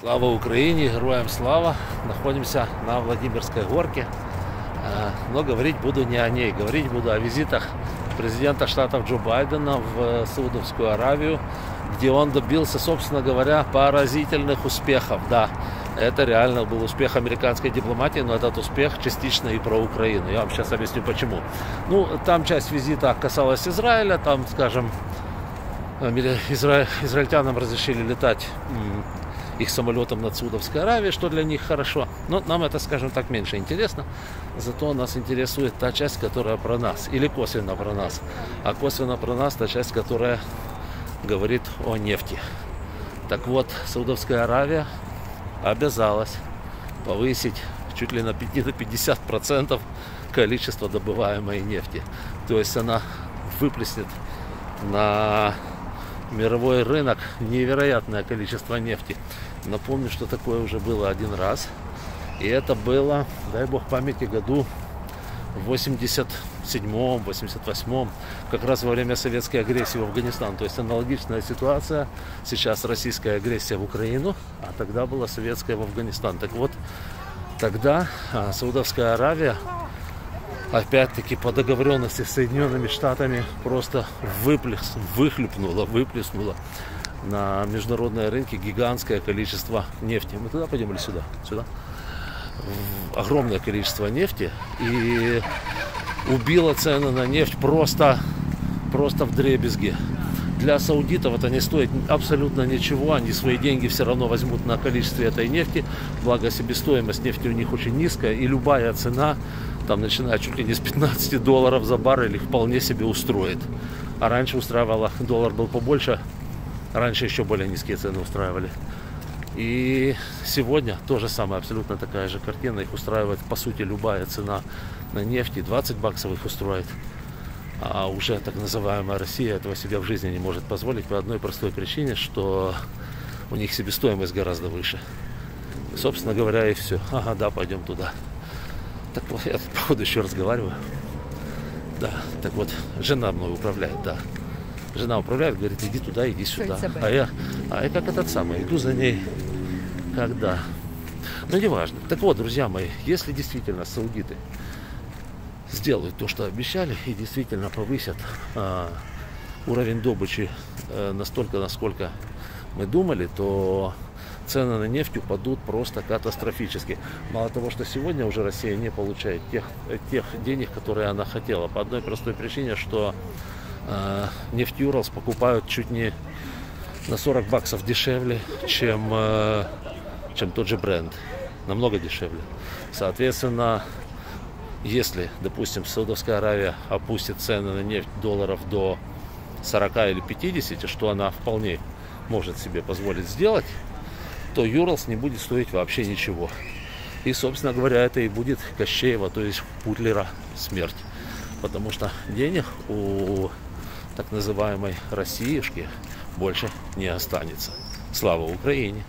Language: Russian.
Слава Украине, героям слава! Находимся на Владимирской горке. Э, Но говорить буду не о ней, говорить буду о визитах президента штатов Джо Байдена в Саудовскую Аравию, где он добился, собственно говоря, поразительных успехов. Да, это реально был успех американской дипломатии, но этот успех частично и про Украину. Я вам сейчас объясню почему. Ну, там часть визита касалась Израиля, там, скажем, изра... израильтянам разрешили летать их самолетом над Саудовской Аравией, что для них хорошо. Но нам это, скажем так, меньше интересно. Зато нас интересует та часть, которая про нас, или косвенно про нас. А косвенно про нас та часть, которая говорит о нефти. Так вот, Саудовская Аравия обязалась повысить чуть ли на 50 процентов количество добываемой нефти. То есть она выплеснет на мировой рынок невероятное количество нефти. Напомню, что такое уже было один раз. И это было, дай бог памяти, году в 87-м, 88-м, как раз во время советской агрессии в Афганистан. То есть аналогичная ситуация. Сейчас российская агрессия в Украину, а тогда была советская в Афганистан. Так вот, тогда а, Саудовская Аравия опять-таки по договоренности с Соединенными Штатами просто выплес, выхлюпнула, выплеснула на международные рынки гигантское количество нефти. Мы туда пойдем или сюда? Сюда. Огромное количество нефти и убило цены на нефть просто, просто в дребезге. Для саудитов это не стоит абсолютно ничего. Они свои деньги все равно возьмут на количестве этой нефти. Благо себестоимость нефти у них очень низкая. И любая цена, там начиная чуть ли не с 15 долларов за баррель, их вполне себе устроит. А раньше устраивало, доллар был побольше, раньше еще более низкие цены устраивали. И сегодня тоже самое, абсолютно такая же картина. Их устраивает, по сути, любая цена на нефти. 20 баксов их устроит. А уже так называемая Россия этого себе в жизни не может позволить по одной простой причине, что у них себестоимость гораздо выше. Собственно говоря, и все. Ага, да, пойдем туда. Так вот, я походу еще разговариваю. Да, так вот, жена мной управляет, да. Жена управляет, говорит, иди туда, иди сюда. А я, а я как этот самый, иду за ней, когда. Ну, неважно. Так вот, друзья мои, если действительно саудиты сделают то, что обещали, и действительно повысят а, уровень добычи а, настолько, насколько мы думали, то цены на нефть упадут просто катастрофически. Мало того, что сегодня уже Россия не получает тех, тех денег, которые она хотела. По одной простой причине, что э, нефть Юралс покупают чуть не на 40 баксов дешевле, чем, э, чем тот же бренд. Намного дешевле. Соответственно, если, допустим, Саудовская Аравия опустит цены на нефть долларов до 40 или 50, что она вполне может себе позволить сделать, то Юрлс не будет стоить вообще ничего. И, собственно говоря, это и будет Кощеева, то есть Путлера смерть. Потому что денег у так называемой Россиюшки больше не останется. Слава Украине!